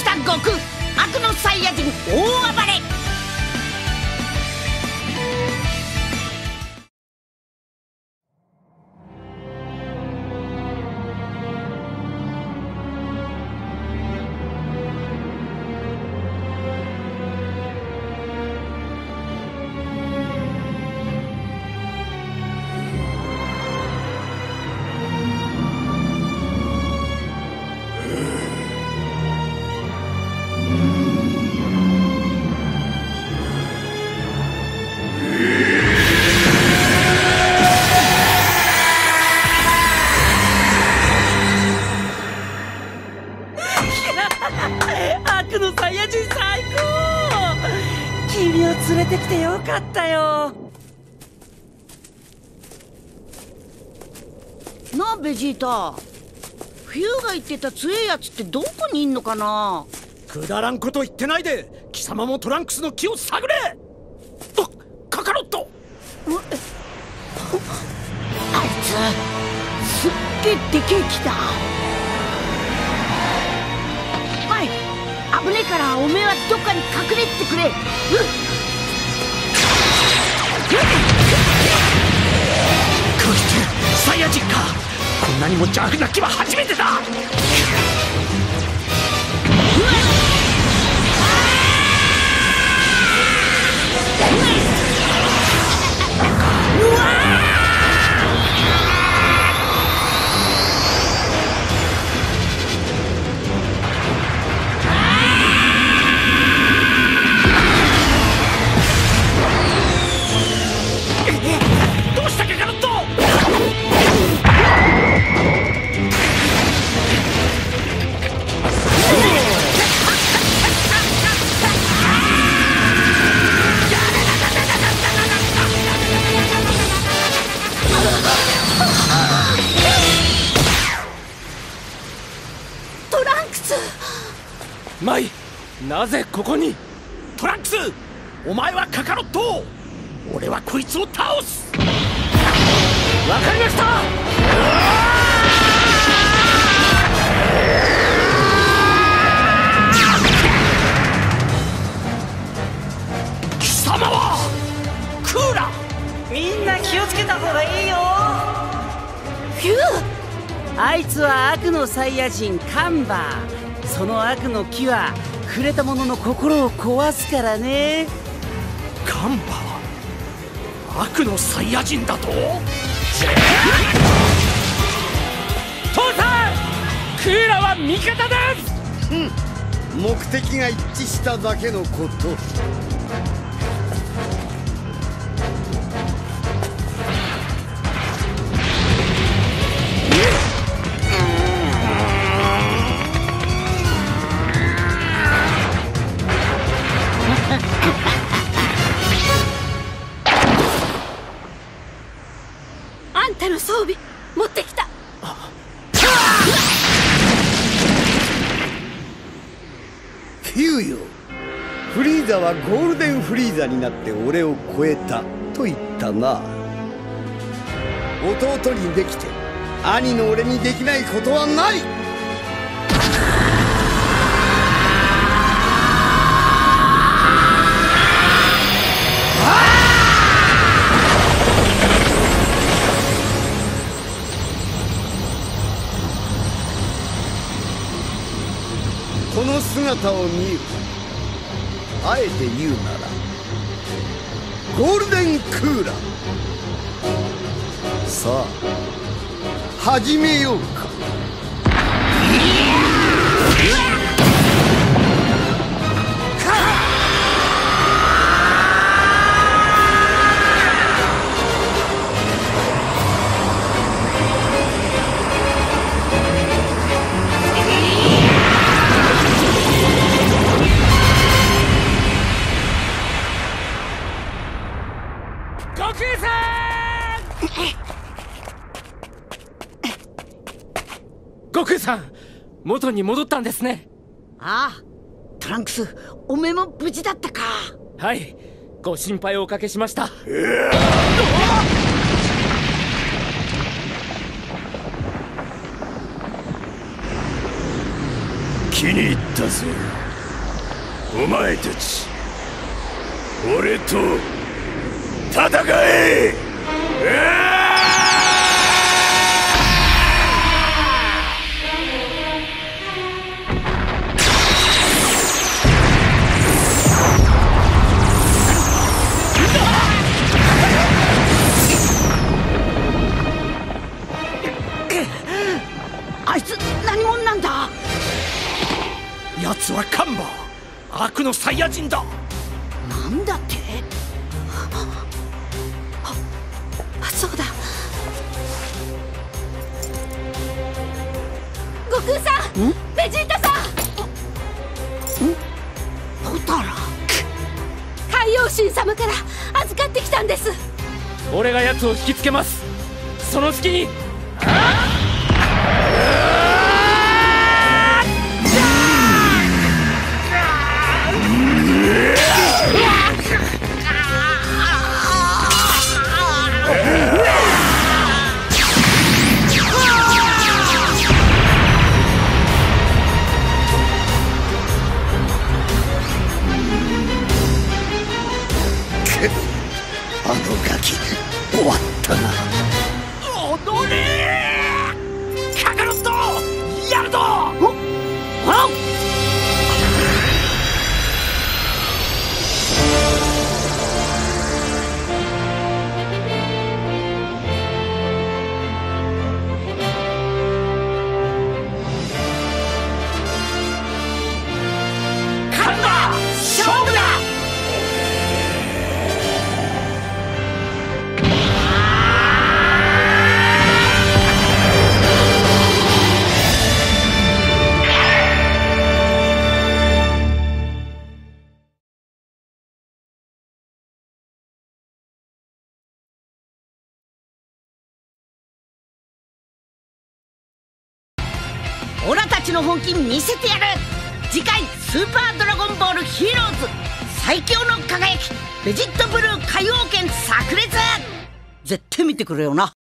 した悟空。悪のサイヤ人大暴れ。ったよ。なあベジータ冬が言ってた強いやつってどこにいんのかな。くだらんこと言ってないで貴様もトランクスの木を探れ。カカロット。あいつすっげえでけえ木だ。はい危ねえからおめえはどっかに隠れてくれ。うんんなにも邪悪な木は初めてだ。うわトランクス。マイなぜここに？トランクスお前はカカロット俺はこいつを倒す。わかりました。のサイヤ人カンバー。その悪の木は触れた者の心を壊すからね。カンバ悪のサイヤ人だと？父さんクーラは味方です。目的が一致しただけのことあんたの装備持ってきた。キューよフリーザはゴールデンフリーザになって俺を超えたと言ったな。弟にできて兄の俺にできないことはない。姿を見る。あえて言うならゴールデンクーラー。さあ始めようか。悟空さん元に戻ったんですね。ああトランクスおめえも無事だったか。はいご心配をおかけしました。気に入ったぜ。お前たち俺と戦え奴はカンバ悪のサイヤ人だ。なんだって？あそうだ。悟空さん！ベジータさん！ポタラ海洋神様から預ってきたんです。俺が奴を引きつけます。その隙に！あのガキ終わったな。踊れちの本気見せてやる。次回「スーパードラゴンボールヒーローズ。最強の輝き。ベジットブルー海王拳炸裂!」絶対見てくれよな。